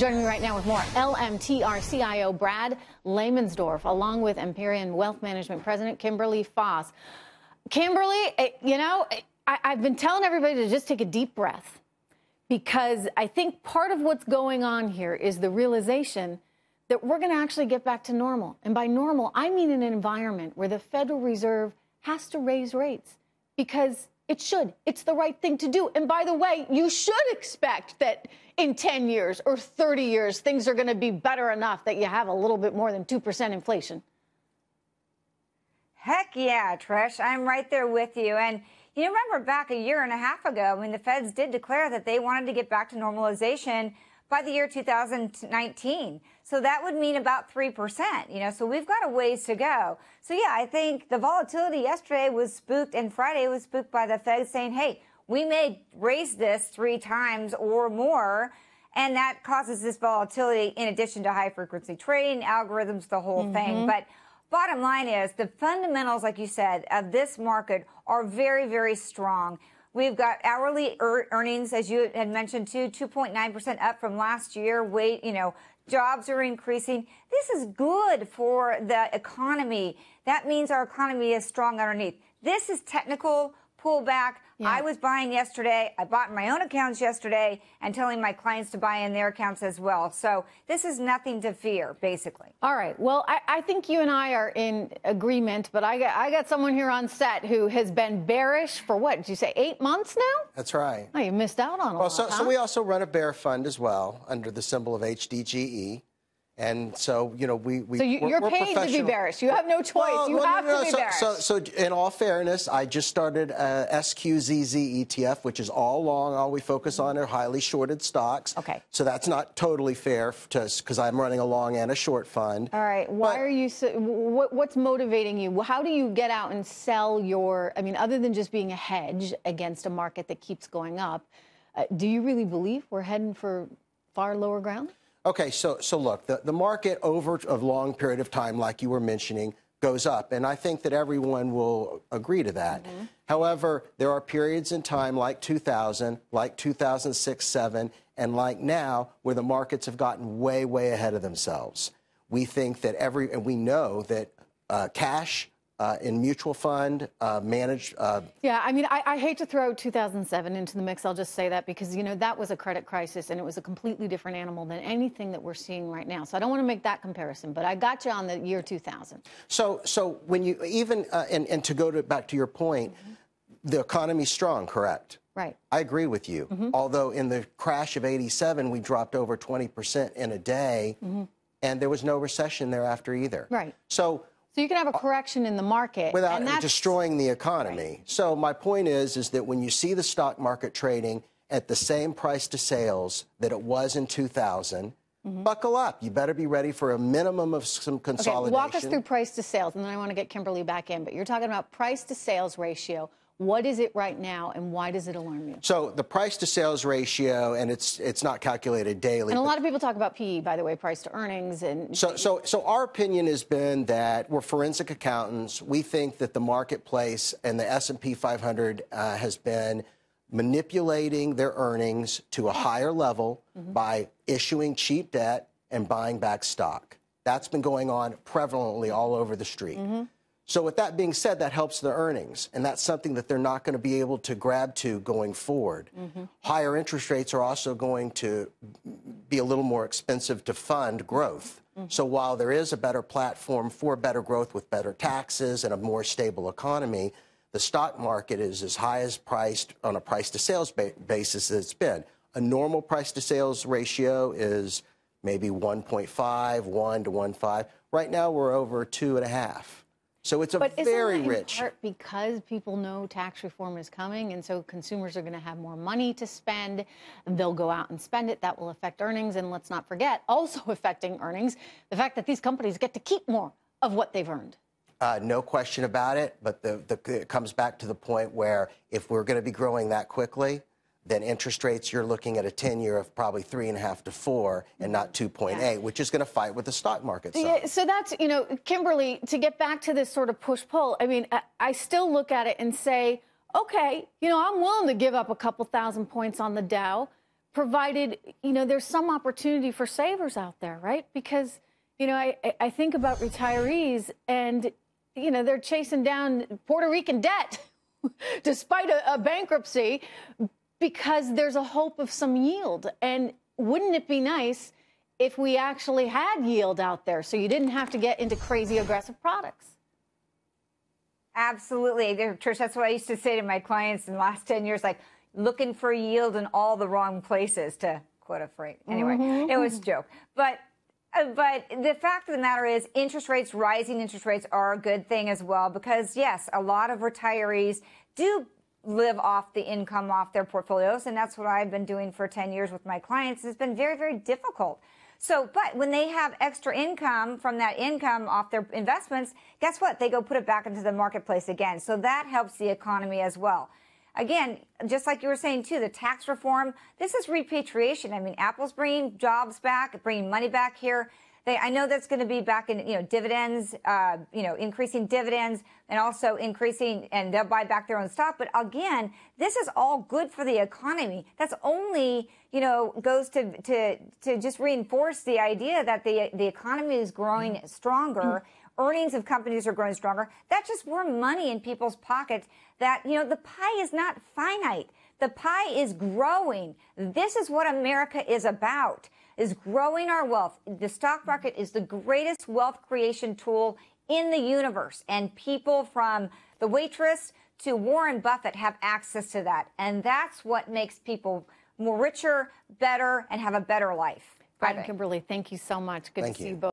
Joining me right now with more, LMTR CIO Brad Lamensdorf, along with Empyrion Wealth Management President Kimberly Foss. Kimberly, eh, you know, I, I've been telling everybody to just take a deep breath because I think part of what's going on here is the realization that we're going to actually get back to normal. And by normal, I mean an environment where the Federal Reserve has to raise rates because it should. It's the right thing to do. And by the way, you should expect that in 10 years or 30 years, things are going to be better enough that you have a little bit more than 2% inflation. Heck yeah, Trish. I'm right there with you. And you remember back a year and a half ago when the feds did declare that they wanted to get back to normalization by the year 2019. So that would mean about 3%, you know, so we've got a ways to go. So yeah, I think the volatility yesterday was spooked and Friday was spooked by the Fed saying, hey, we may raise this three times or more. And that causes this volatility in addition to high frequency trading, algorithms, the whole mm-hmm. thing. But bottom line is the fundamentals, like you said, of this market are very, very strong. We've got hourly er- earnings, as you had mentioned, too, 2.9% up from last year. Wait, you know, jobs are increasing. This is good for the economy. That means our economy is strong underneath. This is technical pullback. Yeah. I was buying yesterday. I bought in my own accounts yesterday and telling my clients to buy in their accounts as well. So this is nothing to fear, basically. All right. Well, I, I think you and I are in agreement, but I got, I got someone here on set who has been bearish for what? Did you say eight months now? That's right. Oh, you missed out on a well, lot. So, huh? so we also run a bear fund as well under the symbol of HDGE. And so, you know, we. we so you, are paid to be bearish. You have no choice. Well, you well, have no, no, to be so, bearish. So, so, in all fairness, I just started a SQZZ ETF, which is all long. All we focus on are highly shorted stocks. Okay. So that's not totally fair to because I'm running a long and a short fund. All right. Why but, are you? So, what, what's motivating you? How do you get out and sell your? I mean, other than just being a hedge against a market that keeps going up, uh, do you really believe we're heading for far lower ground? Okay, so so look, the, the market over a long period of time, like you were mentioning, goes up, and I think that everyone will agree to that. Mm-hmm. However, there are periods in time like 2000, like 2006, 7, and like now, where the markets have gotten way, way ahead of themselves. We think that every, and we know that uh, cash uh, in mutual fund, uh, managed. Uh, yeah, I mean, I, I, hate to throw 2007 into the mix. I'll just say that because, you know, that was a credit crisis and it was a completely different animal than anything that we're seeing right now. So I don't want to make that comparison, but I got you on the year 2000. So, so when you even, uh, and, and to go to, back to your point, mm-hmm. the economy's strong, correct? Right. I agree with you. Mm-hmm. Although in the crash of 87, we dropped over 20% in a day. Mm-hmm. And there was no recession thereafter either. Right. So so you can have a correction in the market without destroying the economy. Right. So my point is, is that when you see the stock market trading at the same price to sales that it was in 2000, Mm-hmm. Buckle up. You better be ready for a minimum of some consolidation. Okay, walk us through price to sales, and then I want to get Kimberly back in. But you're talking about price to sales ratio. What is it right now, and why does it alarm you? So the price to sales ratio, and it's it's not calculated daily. And a lot of people talk about PE, by the way, price to earnings, and so so so our opinion has been that we're forensic accountants. We think that the marketplace and the S and P 500 uh, has been manipulating their earnings to a higher level mm-hmm. by issuing cheap debt and buying back stock. That's been going on prevalently all over the street. Mm-hmm. So, with that being said, that helps their earnings, and that's something that they're not going to be able to grab to going forward. Mm-hmm. Higher interest rates are also going to be a little more expensive to fund growth. Mm-hmm. So, while there is a better platform for better growth with better taxes and a more stable economy, the stock market is as high as priced on a price to sales ba- basis as it's been. A normal price to sales ratio is maybe 1.5, 1 to 1.5. Right now, we're over two and a half. So it's a but very rich. In part because people know tax reform is coming, and so consumers are going to have more money to spend. They'll go out and spend it. That will affect earnings. And let's not forget, also affecting earnings, the fact that these companies get to keep more of what they've earned. Uh, no question about it. But the, the, it comes back to the point where if we're going to be growing that quickly, then interest rates, you're looking at a 10 year of probably three and a half to four and not 2.8, yeah. which is going to fight with the stock market. Yeah, so that's, you know, Kimberly, to get back to this sort of push pull, I mean, I, I still look at it and say, okay, you know, I'm willing to give up a couple thousand points on the Dow. provided, you know, there's some opportunity for savers out there, right? Because, you know, I, I think about retirees and, you know, they're chasing down Puerto Rican debt despite a, a bankruptcy because there's a hope of some yield. And wouldn't it be nice if we actually had yield out there so you didn't have to get into crazy aggressive products? Absolutely. Trish, that's what I used to say to my clients in the last 10 years, like looking for yield in all the wrong places to quote a phrase. Anyway, mm-hmm. it was a joke. But uh, but the fact of the matter is interest rates, rising interest rates are a good thing as well because yes, a lot of retirees do live off the income off their portfolios. And that's what I've been doing for 10 years with my clients. It's been very, very difficult. So, but when they have extra income from that income off their investments, guess what? They go put it back into the marketplace again. So that helps the economy as well. Again, just like you were saying too, the tax reform, this is repatriation. I mean, Apple's bringing jobs back, bringing money back here. They, I know that's going to be back in, you know, dividends, uh, you know, increasing dividends and also increasing, and they'll buy back their own stock. But again, this is all good for the economy. That's only, you know, goes to, to, to just reinforce the idea that the, the economy is growing mm-hmm. stronger. Earnings of companies are growing stronger. That's just more money in people's pockets that, you know, the pie is not finite. The pie is growing. This is what America is about is growing our wealth. The stock market is the greatest wealth creation tool in the universe. And people from the waitress to Warren Buffett have access to that. And that's what makes people more richer, better, and have a better life. Brad and Kimberly, thank you so much. Good thank to you. see you both.